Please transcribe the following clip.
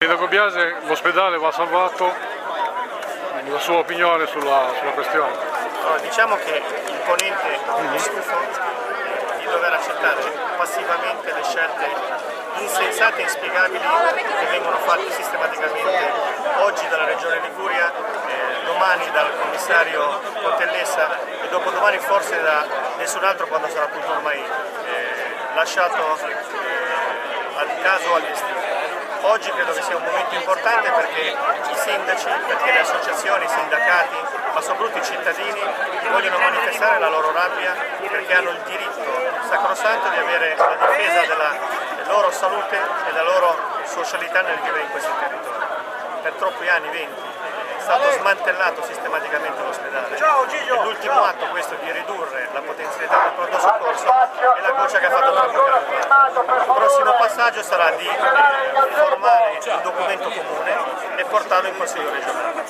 Sindaco Biase, l'ospedale va salvato, la sua opinione sulla, sulla questione. Allora, diciamo che il ponente è stufo di dover accettare passivamente le scelte insensate e inspiegabili che vengono fatte sistematicamente oggi dalla Regione Liguria, eh, domani dal commissario Contellessa e dopodomani forse da nessun altro quando sarà tutto ormai eh, lasciato eh, al caso o al destino. Oggi credo che sia un momento importante perché i sindaci, perché le associazioni, i sindacati, ma soprattutto i cittadini vogliono manifestare la loro rabbia perché hanno il diritto sacrosanto di avere la difesa della loro salute e della loro socialità nel vivere in questi territori. Per troppi anni, 20, è stato smantellato sistematicamente l'ospedale. E l'ultimo atto questo di ridurre la potenzialità del pronto soccorso è la goccia che ha fatto traboccare il. Il prossimo passaggio sarà di formare un documento comune e portarlo in Consiglio regionale.